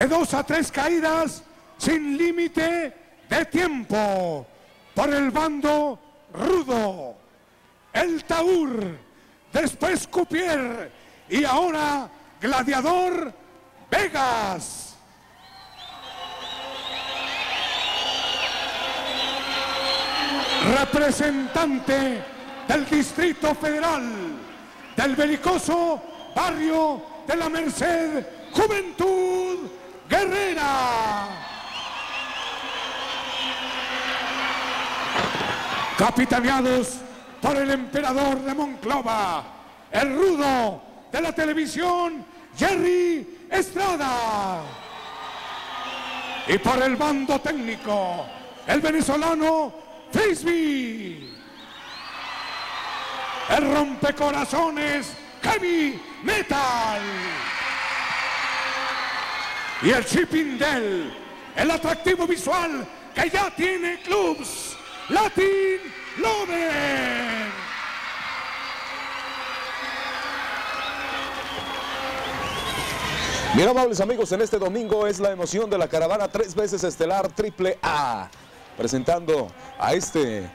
De dos a tres caídas sin límite de tiempo por el bando rudo. El Taur, después Cupier y ahora Gladiador Vegas. Representante del Distrito Federal del belicoso barrio de la Merced, Juventud Guerrera. Capitaneados por el emperador de Monclova, el rudo de la televisión, Jerry Estrada. Y por el bando técnico, el venezolano Frisbee. El rompecorazones Heavy Metal. Y el Shipping Del, el atractivo visual que ya tiene clubs Latin Lover. Bien, amables amigos, en este domingo es la emoción de la caravana tres veces estelar Triple A, presentando a este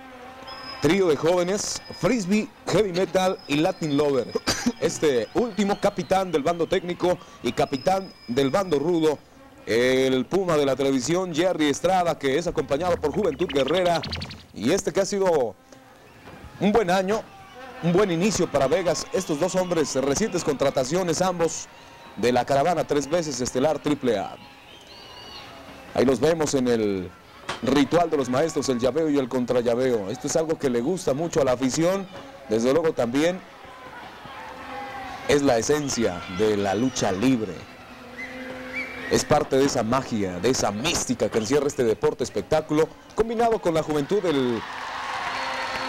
trío de jóvenes, Frisbee, Heavy Metal y Latin Lover. Este último capitán del bando técnico y capitán del bando rudo, el Puma de la televisión, Jerry Estrada, que es acompañado por Juventud Guerrera, y este que ha sido un buen año, un buen inicio para Vegas. Estos dos hombres, recientes contrataciones, ambos de la caravana tres veces estelar triple A. Ahí los vemos en el ritual de los maestros, el llaveo y el contrallaveo. Esto es algo que le gusta mucho a la afición, desde luego también es la esencia de la lucha libre. Es parte de esa magia, de esa mística que encierra este deporte espectáculo, combinado con la juventud, el,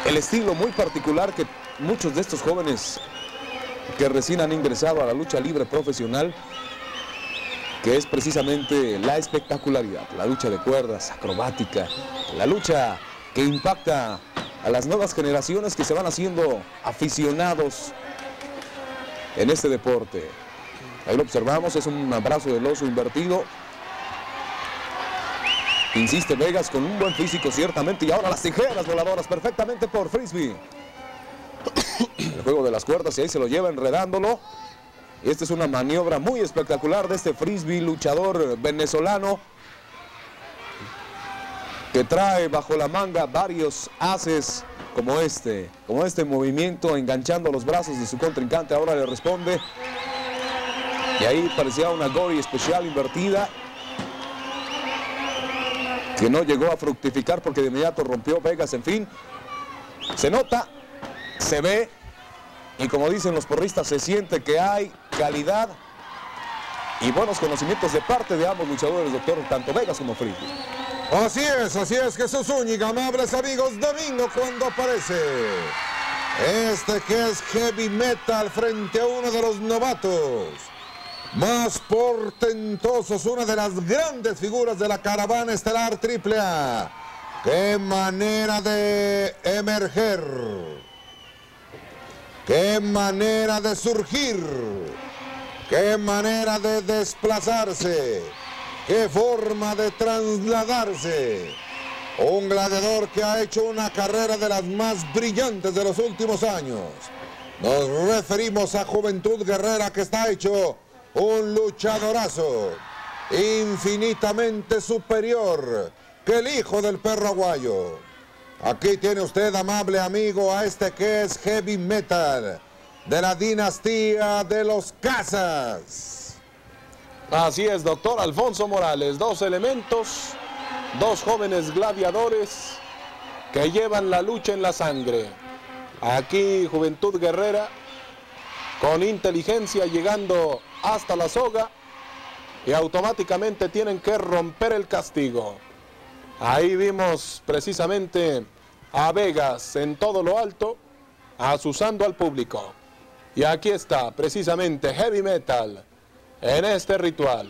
el estilo muy particular que muchos de estos jóvenes que recién han ingresado a la lucha libre profesional, que es precisamente la espectacularidad, la lucha de cuerdas, acrobática, la lucha que impacta a las nuevas generaciones que se van haciendo aficionados en este deporte. Ahí lo observamos, es un abrazo del oso invertido. Insiste Vegas con un buen físico ciertamente y ahora las tijeras voladoras perfectamente por Frisbee. El juego de las cuerdas y ahí se lo lleva enredándolo. Esta es una maniobra muy espectacular de este frisbee luchador venezolano que trae bajo la manga varios haces como este, como este movimiento enganchando los brazos de su contrincante. Ahora le responde. Y ahí parecía una gory especial invertida que no llegó a fructificar porque de inmediato rompió Vegas. En fin, se nota se ve y como dicen los porristas, se siente que hay calidad y buenos conocimientos de parte de ambos luchadores, doctor, tanto Vegas como Frisbee. Así es, así es, Jesús Zúñiga, amables amigos, domingo cuando aparece este que es heavy metal frente a uno de los novatos más portentosos, una de las grandes figuras de la caravana estelar AAA. ¡Qué manera de emerger! ¡Qué manera de surgir! ¡Qué manera de desplazarse! ¡Qué forma de trasladarse! Un gladiador que ha hecho una carrera de las más brillantes de los últimos años. Nos referimos a Juventud Guerrera que está hecho un luchadorazo infinitamente superior que el hijo del perro aguayo. Aquí tiene usted, amable amigo, a este que es heavy metal de la dinastía de los Casas. Así es, doctor Alfonso Morales. Dos elementos, dos jóvenes gladiadores que llevan la lucha en la sangre. Aquí Juventud Guerrera con inteligencia llegando hasta la soga y automáticamente tienen que romper el castigo. Ahí vimos precisamente a Vegas en todo lo alto, asusando al público. Y aquí está precisamente Heavy Metal en este ritual,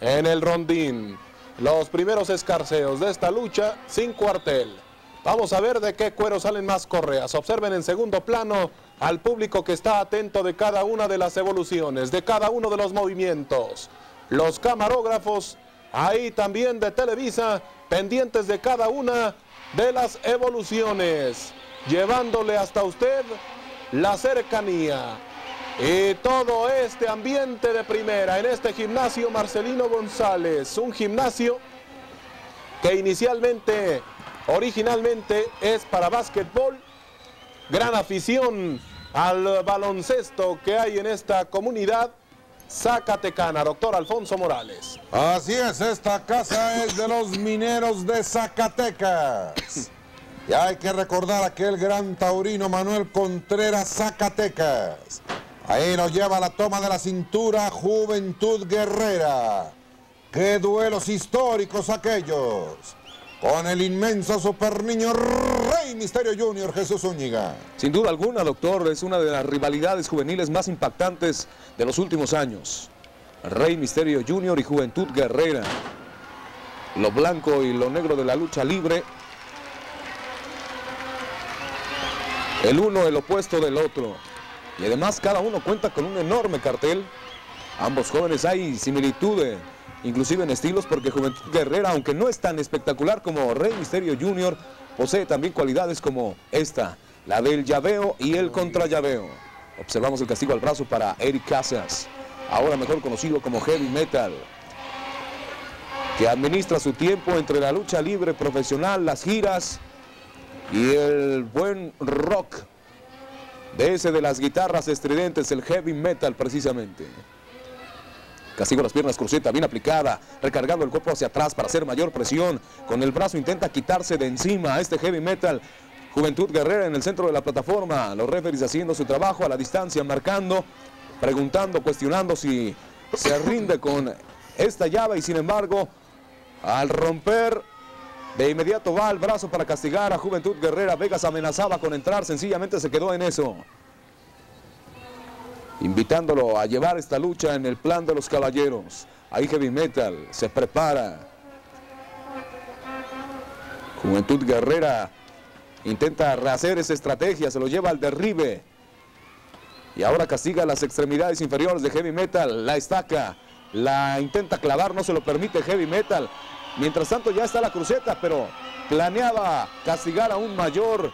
en el rondín. Los primeros escarceos de esta lucha sin cuartel. Vamos a ver de qué cuero salen más correas. Observen en segundo plano al público que está atento de cada una de las evoluciones, de cada uno de los movimientos. los camarógrafos ahí también de Televisa, pendientes de cada una de las evoluciones, llevándole hasta usted la cercanía. Y todo este ambiente de primera en este gimnasio Marcelino González, un gimnasio que inicialmente, originalmente es para básquetbol, gran afición al baloncesto que hay en esta comunidad Zacatecana, doctor Alfonso Morales. Así es, esta casa es de los mineros de Zacatecas. Y hay que recordar aquel gran taurino Manuel Contreras Zacatecas. Ahí nos lleva la toma de la cintura Juventud Guerrera. ¡Qué duelos históricos aquellos! Con el inmenso super niño Rey Misterio Junior Jesús Zúñiga. Sin duda alguna, doctor, es una de las rivalidades juveniles más impactantes de los últimos años. Rey Misterio Junior y Juventud Guerrera. Lo blanco y lo negro de la lucha libre. El uno el opuesto del otro. Y además cada uno cuenta con un enorme cartel. Ambos jóvenes hay similitudes, inclusive en estilos, porque Juventud Guerrera, aunque no es tan espectacular como Rey Misterio Jr., posee también cualidades como esta, la del llaveo y el contra llaveo. Observamos el castigo al brazo para Eric Casas, ahora mejor conocido como Heavy Metal, que administra su tiempo entre la lucha libre profesional, las giras y el buen rock de ese de las guitarras estridentes, el heavy metal precisamente. Castigo las piernas, cruceta bien aplicada, recargando el cuerpo hacia atrás para hacer mayor presión. Con el brazo intenta quitarse de encima a este heavy metal. Juventud Guerrera en el centro de la plataforma. Los referees haciendo su trabajo a la distancia, marcando, preguntando, cuestionando si se rinde con esta llave. Y sin embargo, al romper, de inmediato va al brazo para castigar a Juventud Guerrera. Vegas amenazaba con entrar, sencillamente se quedó en eso invitándolo a llevar esta lucha en el plan de los caballeros. Ahí Heavy Metal se prepara. Juventud Guerrera intenta rehacer esa estrategia, se lo lleva al derribe. Y ahora castiga las extremidades inferiores de Heavy Metal, la estaca, la intenta clavar, no se lo permite Heavy Metal. Mientras tanto ya está la cruceta, pero planeaba castigar a un mayor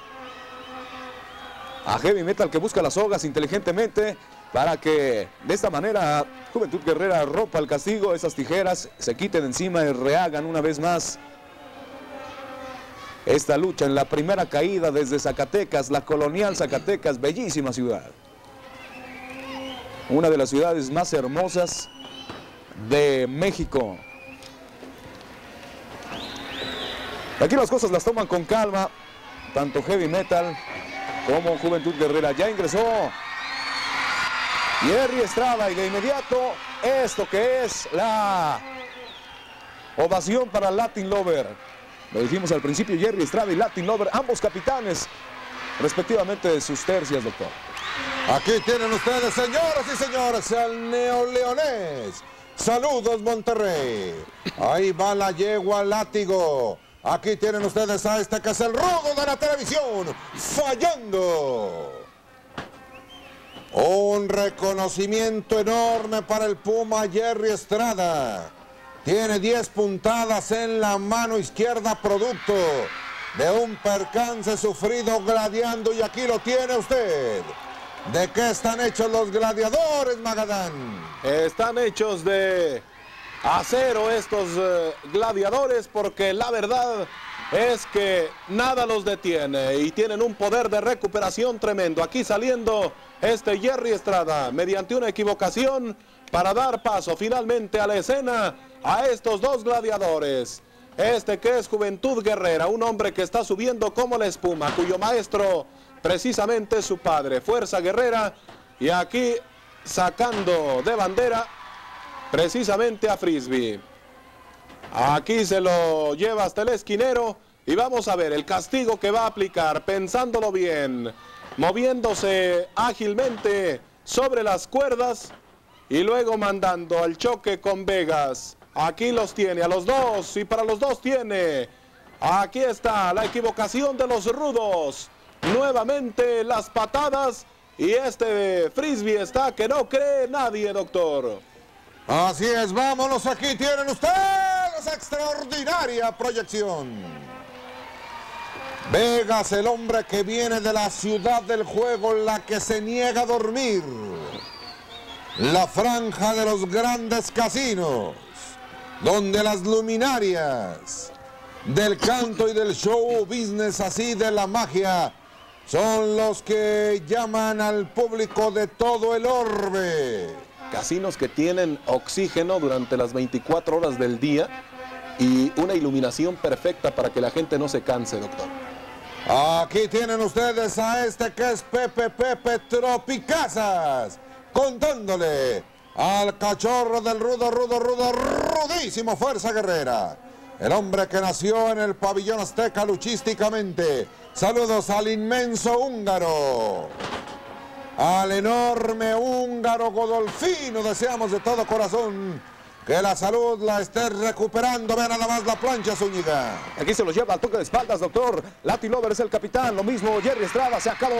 a Heavy Metal que busca las sogas inteligentemente para que de esta manera Juventud Guerrera rompa el castigo, esas tijeras se quiten encima y rehagan una vez más esta lucha en la primera caída desde Zacatecas, la colonial Zacatecas, bellísima ciudad. Una de las ciudades más hermosas de México. Aquí las cosas las toman con calma, tanto Heavy Metal como Juventud Guerrera. Ya ingresó Jerry Estrada y de inmediato esto que es la ovación para Latin Lover. Lo dijimos al principio, Jerry Estrada y Latin Lover, ambos capitanes respectivamente de sus tercias, doctor. Aquí tienen ustedes, señoras y señores, el neoleonés. Saludos, Monterrey. Ahí va la yegua látigo. Aquí tienen ustedes a este que es el robo de la televisión, fallando. Un reconocimiento enorme para el Puma Jerry Estrada. Tiene 10 puntadas en la mano izquierda producto de un percance sufrido gladiando y aquí lo tiene usted. ¿De qué están hechos los gladiadores, Magadán? Están hechos de acero estos eh, gladiadores porque la verdad es que nada los detiene y tienen un poder de recuperación tremendo. Aquí saliendo este Jerry Estrada mediante una equivocación para dar paso finalmente a la escena a estos dos gladiadores. Este que es Juventud Guerrera, un hombre que está subiendo como la espuma, cuyo maestro precisamente es su padre, Fuerza Guerrera, y aquí sacando de bandera precisamente a Frisbee. Aquí se lo lleva hasta el esquinero y vamos a ver el castigo que va a aplicar, pensándolo bien, moviéndose ágilmente sobre las cuerdas y luego mandando al choque con Vegas. Aquí los tiene a los dos y para los dos tiene. Aquí está la equivocación de los rudos. Nuevamente las patadas y este frisbee está que no cree nadie, doctor. Así es, vámonos, aquí tienen ustedes extraordinaria proyección. Vegas, el hombre que viene de la ciudad del juego, la que se niega a dormir. La franja de los grandes casinos, donde las luminarias del canto y del show business, así de la magia, son los que llaman al público de todo el orbe. Casinos que tienen oxígeno durante las 24 horas del día y una iluminación perfecta para que la gente no se canse, doctor. Aquí tienen ustedes a este que es Pepe Pepe Tropicazas, contándole al cachorro del rudo, rudo, rudo, rudísimo Fuerza Guerrera. El hombre que nació en el pabellón azteca luchísticamente. Saludos al inmenso húngaro. Al enorme húngaro Godolfino deseamos de todo corazón que la salud la esté recuperando. Ve nada más la plancha, Zúñiga. Aquí se lo lleva al toque de espaldas, doctor. Latin Lover es el capitán. Lo mismo Jerry Estrada. Se acabó.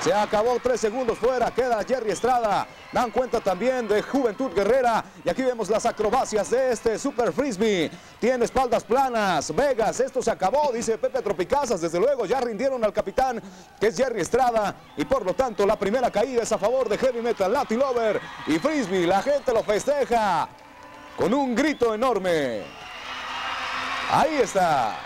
Se acabó. Tres segundos fuera. Queda Jerry Estrada. Dan cuenta también de Juventud Guerrera. Y aquí vemos las acrobacias de este Super Frisbee. Tiene espaldas planas. Vegas, esto se acabó, dice Pepe Tropicazas. Desde luego ya rindieron al capitán, que es Jerry Estrada. Y por lo tanto, la primera caída es a favor de Heavy Metal Latin Lover y Frisbee. La gente lo festeja con un grito enorme. Ahí está.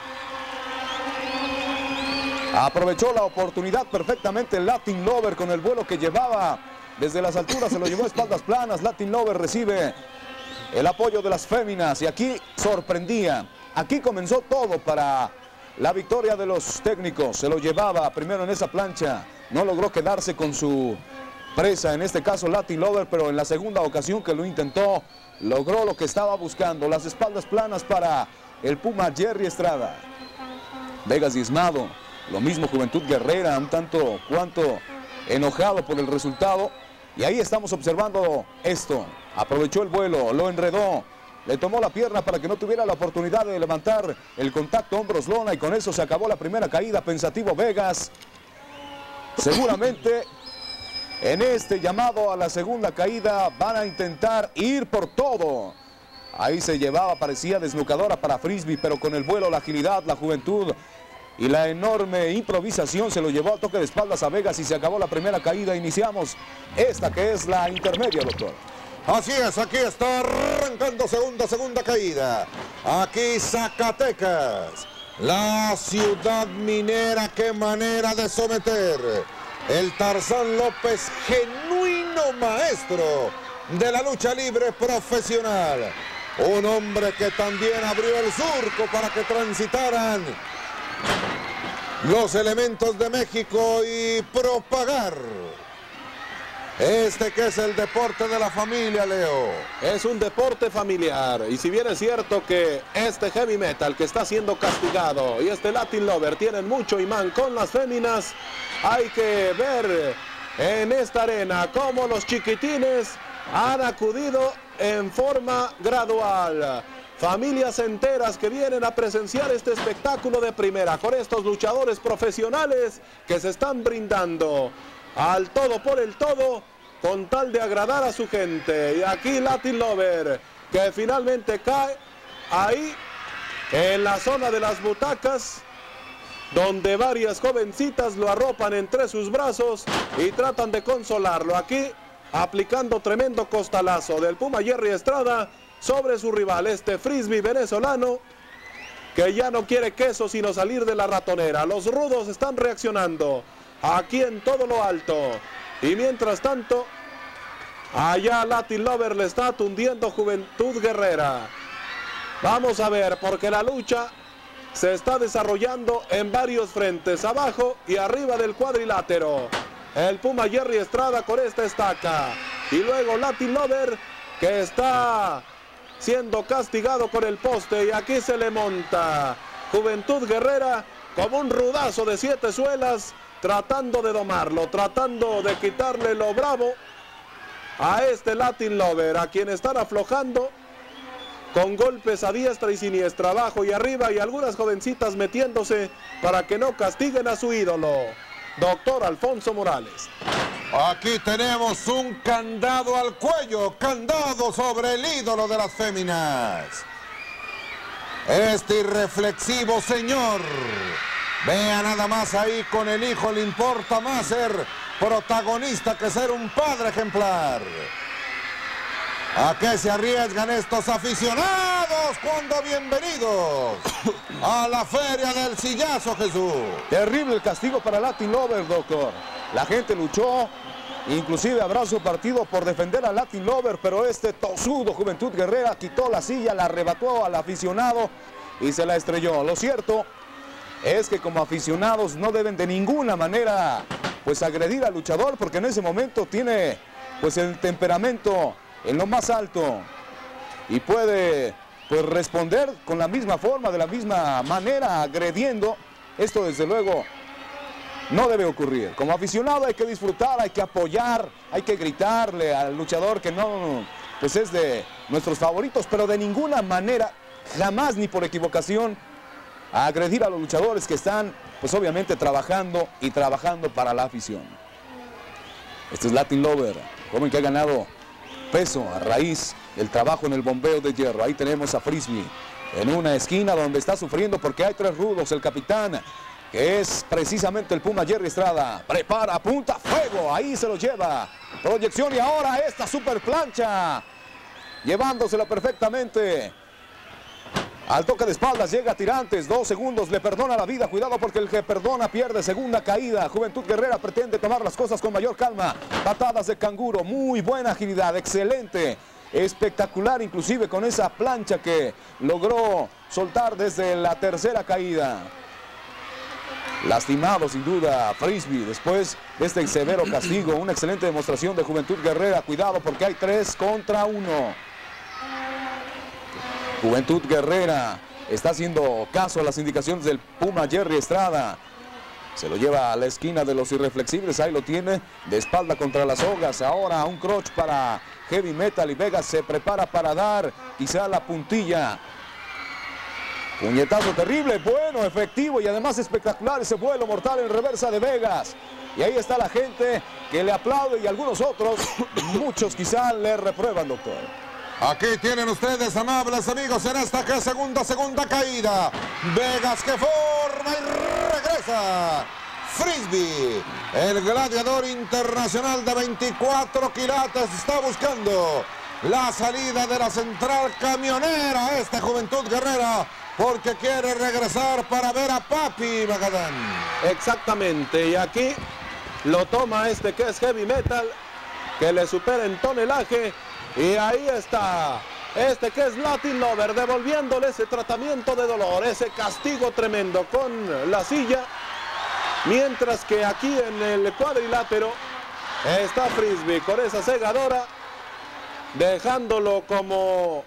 Aprovechó la oportunidad perfectamente Latin Lover con el vuelo que llevaba. Desde las alturas se lo llevó a espaldas planas. Latin Lover recibe el apoyo de las féminas y aquí sorprendía. Aquí comenzó todo para la victoria de los técnicos. Se lo llevaba primero en esa plancha. No logró quedarse con su presa, en este caso Latin Lover, pero en la segunda ocasión que lo intentó, logró lo que estaba buscando. Las espaldas planas para el Puma Jerry Estrada. Vegas diezmado, lo mismo Juventud Guerrera, un tanto cuanto enojado por el resultado. Y ahí estamos observando esto. Aprovechó el vuelo, lo enredó, le tomó la pierna para que no tuviera la oportunidad de levantar el contacto hombros-lona y con eso se acabó la primera caída. Pensativo Vegas. Seguramente en este llamado a la segunda caída van a intentar ir por todo. Ahí se llevaba, parecía desnucadora para Frisbee, pero con el vuelo, la agilidad, la juventud y la enorme improvisación se lo llevó al toque de espaldas a Vegas y se acabó la primera caída. Iniciamos esta que es la intermedia, doctor. Así es, aquí está arrancando segunda, segunda caída. Aquí Zacatecas, la ciudad minera, qué manera de someter. El Tarzán López, genuino maestro de la lucha libre profesional. Un hombre que también abrió el surco para que transitaran los elementos de México y propagar este que es el deporte de la familia, Leo. Es un deporte familiar y si bien es cierto que este heavy metal que está siendo castigado y este Latin Lover tienen mucho imán con las féminas, hay que ver en esta arena cómo los chiquitines han acudido en forma gradual. Familias enteras que vienen a presenciar este espectáculo de primera con estos luchadores profesionales que se están brindando al todo por el todo con tal de agradar a su gente. Y aquí Latin Lover que finalmente cae ahí en la zona de las butacas donde varias jovencitas lo arropan entre sus brazos y tratan de consolarlo. Aquí aplicando tremendo costalazo del Puma Jerry Estrada sobre su rival, este frisbee venezolano que ya no quiere queso sino salir de la ratonera. Los rudos están reaccionando aquí en todo lo alto. Y mientras tanto, allá Latin Lover le está tundiendo Juventud Guerrera. Vamos a ver, porque la lucha se está desarrollando en varios frentes, abajo y arriba del cuadrilátero. El Puma Jerry Estrada con esta estaca. Y luego Latin Lover que está siendo castigado con el poste y aquí se le monta Juventud Guerrera como un rudazo de siete suelas tratando de domarlo, tratando de quitarle lo bravo a este Latin Lover, a quien están aflojando con golpes a diestra y siniestra, abajo y arriba y algunas jovencitas metiéndose para que no castiguen a su ídolo, doctor Alfonso Morales. Aquí tenemos un candado al cuello, candado sobre el ídolo de las féminas. Este irreflexivo señor. Vea nada más ahí con el hijo, le importa más ser protagonista que ser un padre ejemplar. ¿A qué se arriesgan estos aficionados cuando bienvenidos a la feria del sillazo, Jesús? Terrible el castigo para Latin Lover, doctor. La gente luchó, inclusive habrá su partido por defender a Latin Lover, pero este tosudo Juventud Guerrera quitó la silla, la arrebató al aficionado y se la estrelló. Lo cierto es que como aficionados no deben de ninguna manera pues agredir al luchador porque en ese momento tiene pues el temperamento en lo más alto y puede pues responder con la misma forma, de la misma manera, agrediendo. Esto desde luego no debe ocurrir. Como aficionado hay que disfrutar, hay que apoyar, hay que gritarle al luchador que no pues es de nuestros favoritos, pero de ninguna manera, jamás ni por equivocación, agredir a los luchadores que están pues obviamente trabajando y trabajando para la afición. Este es Latin Lover, joven que ha ganado peso a raíz del trabajo en el bombeo de hierro. Ahí tenemos a Frisbee en una esquina donde está sufriendo porque hay tres rudos. El capitán, que es precisamente el Puma Jerry Estrada, prepara, apunta, fuego, ahí se lo lleva. Proyección y ahora esta super plancha, llevándosela perfectamente. Al toque de espaldas llega Tirantes, dos segundos, le perdona la vida, cuidado porque el que perdona pierde segunda caída. Juventud Guerrera pretende tomar las cosas con mayor calma. Patadas de canguro, muy buena agilidad, excelente. Espectacular inclusive con esa plancha que logró soltar desde la tercera caída. Lastimado sin duda Frisbee después de este severo castigo. Una excelente demostración de Juventud Guerrera. Cuidado porque hay tres contra uno. Juventud Guerrera está haciendo caso a las indicaciones del Puma Jerry Estrada. Se lo lleva a la esquina de los irreflexibles, ahí lo tiene, de espalda contra las hogas. Ahora un crotch para Heavy Metal y Vegas se prepara para dar quizá la puntilla. Puñetazo terrible, bueno, efectivo y además espectacular ese vuelo mortal en reversa de Vegas. Y ahí está la gente que le aplaude y algunos otros, muchos quizá le reprueban, doctor. Aquí tienen ustedes, amables amigos, en esta que segunda, segunda caída. Vegas que forma y regresa. Frisbee, el gladiador internacional de 24 quilates, está buscando la salida de la central camionera, esta Juventud Guerrera, porque quiere regresar para ver a Papi Magadán. Exactamente, y aquí lo toma este que es Heavy Metal, que le supera en tonelaje y ahí está. Este que es Latin Lover, devolviéndole ese tratamiento de dolor, ese castigo tremendo con la silla. Mientras que aquí en el cuadrilátero está Frisbee con esa segadora, dejándolo como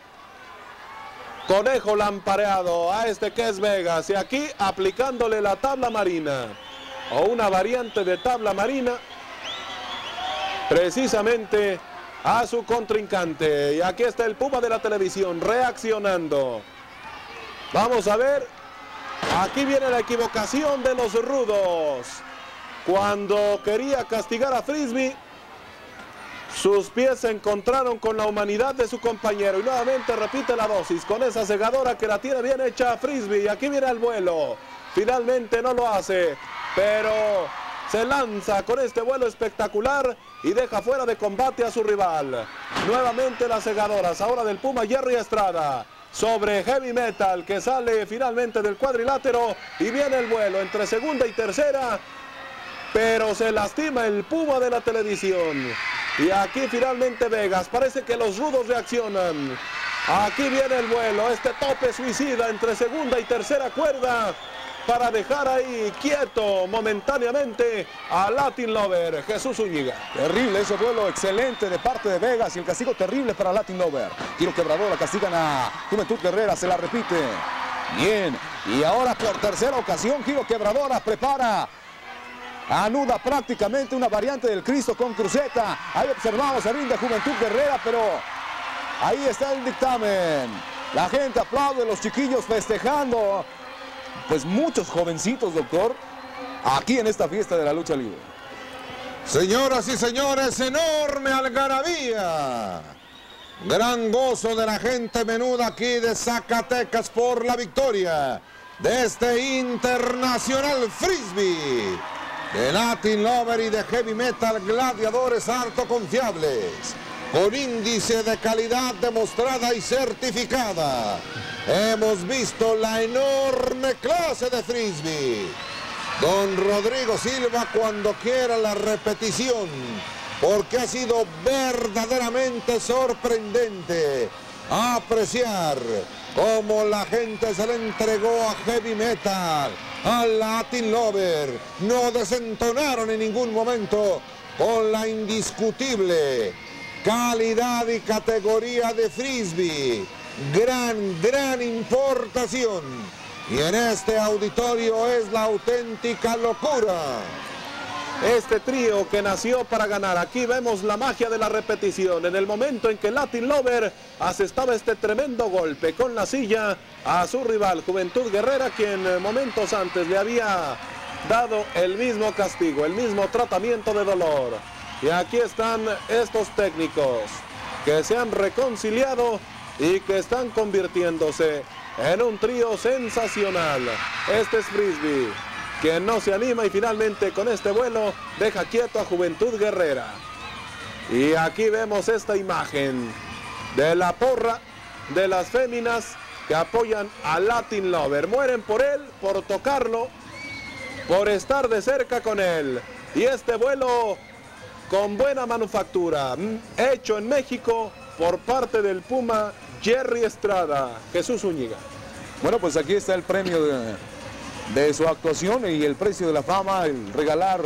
conejo lampareado a este que es Vegas. Y aquí aplicándole la tabla marina o una variante de tabla marina. Precisamente a su contrincante. Y aquí está el Puma de la televisión reaccionando. Vamos a ver. Aquí viene la equivocación de los rudos. Cuando quería castigar a Frisbee, sus pies se encontraron con la humanidad de su compañero. Y nuevamente repite la dosis con esa segadora que la tiene bien hecha Frisbee. Y aquí viene el vuelo. Finalmente no lo hace. Pero se lanza con este vuelo espectacular y deja fuera de combate a su rival. Nuevamente las segadoras, ahora del Puma Jerry Estrada. Sobre Heavy Metal que sale finalmente del cuadrilátero y viene el vuelo entre segunda y tercera. Pero se lastima el Puma de la televisión. Y aquí finalmente Vegas. Parece que los rudos reaccionan. Aquí viene el vuelo. Este tope suicida entre segunda y tercera cuerda para dejar ahí quieto momentáneamente a Latin Lover, Jesús Zúñiga. Terrible ese vuelo excelente de parte de Vegas y el castigo terrible para Latin Lover. Tiro quebrador, la castigan a Juventud Guerrera, se la repite. Bien, y ahora por tercera ocasión, giro quebradora, prepara anuda prácticamente una variante del Cristo con cruceta. Ahí observamos el ring de Juventud Guerrera, pero ahí está el dictamen. La gente aplaude, los chiquillos festejando pues muchos jovencitos, doctor, aquí en esta fiesta de la lucha libre. Señoras y señores, enorme algarabía. Gran gozo de la gente menuda aquí de Zacatecas por la victoria de este internacional frisbee de Latin Lover y de Heavy Metal gladiadores harto confiables con índice de calidad demostrada y certificada. Hemos visto la enorme clase de frisbee. Don Rodrigo Silva cuando quiera la repetición, porque ha sido verdaderamente sorprendente apreciar cómo la gente se le entregó a heavy metal, a Latin Lover. No desentonaron en ningún momento con la indiscutible calidad y categoría de frisbee. Gran, gran importación. Y en este auditorio es la auténtica locura. Este trío que nació para ganar. Aquí vemos la magia de la repetición. En el momento en que Latin Lover asestaba este tremendo golpe con la silla a su rival Juventud Guerrera, quien momentos antes le había dado el mismo castigo, el mismo tratamiento de dolor. Y aquí están estos técnicos que se han reconciliado y que están convirtiéndose en un trío sensacional. Este es Frisbee, quien no se anima y finalmente con este vuelo deja quieto a Juventud Guerrera. Y aquí vemos esta imagen de la porra de las féminas que apoyan a Latin Lover. Mueren por él, por tocarlo, por estar de cerca con él. Y este vuelo con buena manufactura, hecho en México por parte del Puma Jerry Estrada, Jesús Zúñiga. Bueno, pues aquí está el premio de, de su actuación y el precio de la fama, el regalar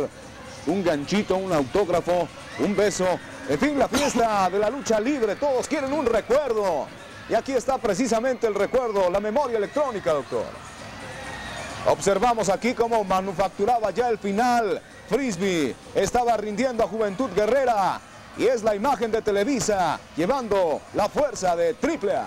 un ganchito, un autógrafo, un beso. En fin, la fiesta de la lucha libre, todos quieren un recuerdo. Y aquí está precisamente el recuerdo, la memoria electrónica, doctor. Observamos aquí cómo manufacturaba ya el final. Frisbee estaba rindiendo a Juventud Guerrera. Y es la imagen de Televisa llevando la fuerza de AAA.